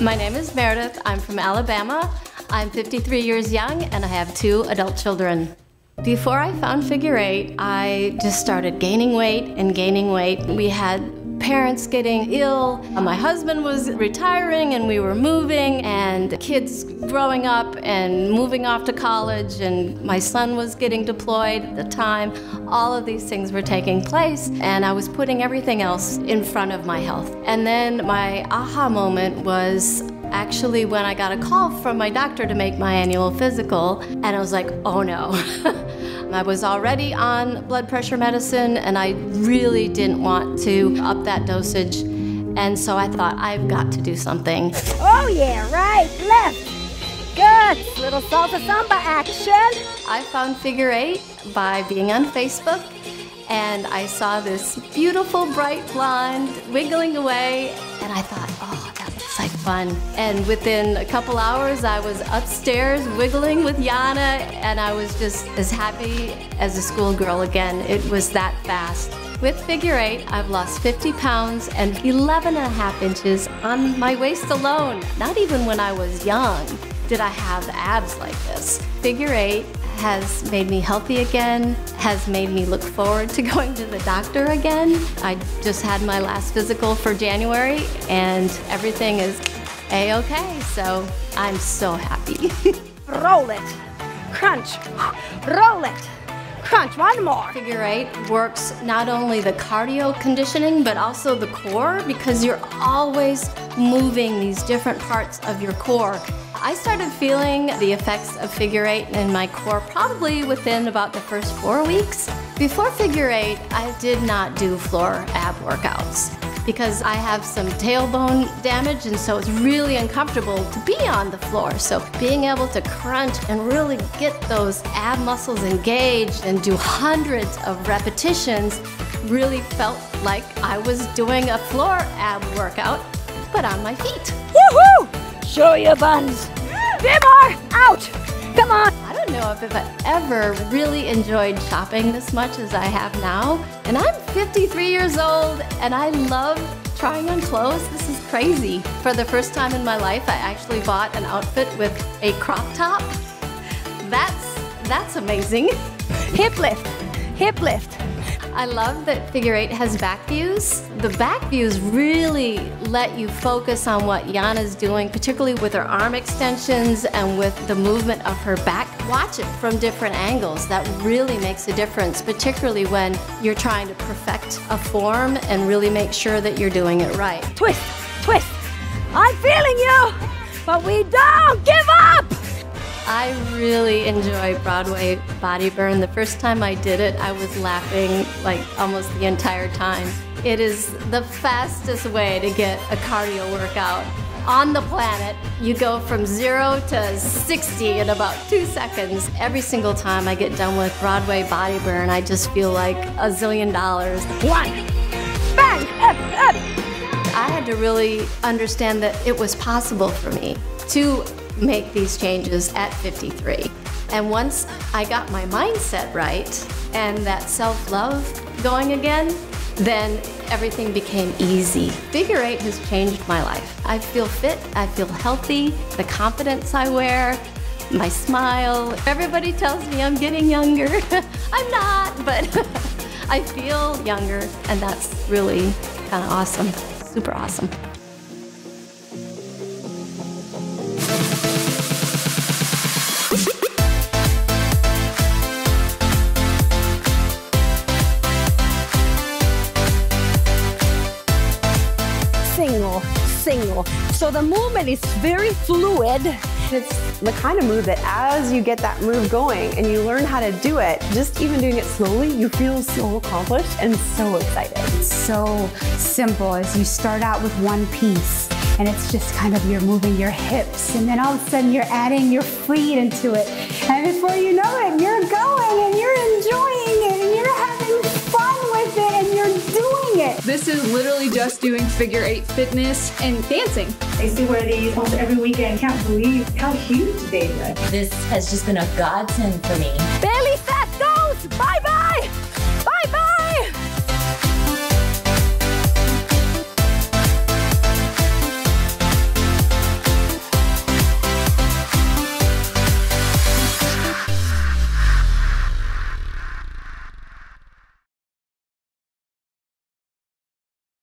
is Meredith. I'm from Alabama. I'm 53 years young and I have two adult children. Before I found Figure Eight, I just started gaining weight and gaining weight. We had parents getting ill. Uh, my husband was retiring and we were moving and kids growing up and moving off to college and my son was getting deployed at the time. All of these things were taking place and I was putting everything else in front of my health. And then my aha moment was actually when I got a call from my doctor to make my annual physical and I was like, oh no. I was already on blood pressure medicine and I really didn't want to up that dosage. And so I thought, I've got to do something. Oh, yeah, right, left. Good. Little salsa samba action. I found Figure Eight by being on Facebook and I saw this beautiful bright blonde wiggling away and I thought, oh, that fun. And within a couple hours, I was upstairs wiggling with Yana and I was just as happy as a schoolgirl again. It was that fast. With Figure Eight, I've lost 50 pounds and 11 and a half inches on my waist alone. Not even when I was young did I have abs like this. Figure Eight has made me healthy again, has made me look forward to going to the doctor again. I just had my last physical for January and everything is a-okay, so I'm so happy. Roll it. Crunch. Roll it. Crunch. One more. Figure eight works not only the cardio conditioning, but also the core because you're always moving these different parts of your core. I started feeling the effects of figure eight in my core probably within about the first four weeks. Before figure eight, I did not do floor ab workouts because I have some tailbone damage and so it's really uncomfortable to be on the floor. So being able to crunch and really get those ab muscles engaged and do hundreds of repetitions really felt like I was doing a floor ab workout, but on my feet. Woohoo! Show your buns. More. Out. Come on. I don't know if I've ever really enjoyed shopping this much as I have now. And I'm 53 years old and I love trying on clothes. This is crazy. For the first time in my life, I actually bought an outfit with a crop top. That's, that's amazing. Hip lift. Hip lift. I love that Figure Eight has back views. The back views really let you focus on what Yana's doing, particularly with her arm extensions and with the movement of her back. Watch it from different angles. That really makes a difference, particularly when you're trying to perfect a form and really make sure that you're doing it right. Twist, twist. I'm feeling you, but we don't give up. I really enjoy Broadway Body Burn. The first time I did it, I was laughing like almost the entire time. It is the fastest way to get a cardio workout on the planet. You go from zero to 60 in about two seconds. Every single time I get done with Broadway Body Burn, I just feel like a zillion dollars. One, bang, up, up. I had to really understand that it was possible for me to make these changes at 53. And once I got my mindset right and that self love going again, then everything became easy. Figure eight has changed my life. I feel fit, I feel healthy, the confidence I wear, my smile. Everybody tells me I'm getting younger. I'm not, but I feel younger, and that's really kind of awesome. Super awesome. Single. So the movement is very fluid. It's the kind of move that as you get that move going and you learn how to do it, just even doing it slowly, you feel so accomplished and so excited. It's so simple as you start out with one piece and it's just kind of you're moving your hips and then all of a sudden you're adding your feet into it and before you know it you're going this is literally just doing figure eight fitness and dancing I see one of these almost every weekend. Can't believe how huge they look. This has just been a godsend for me. Belly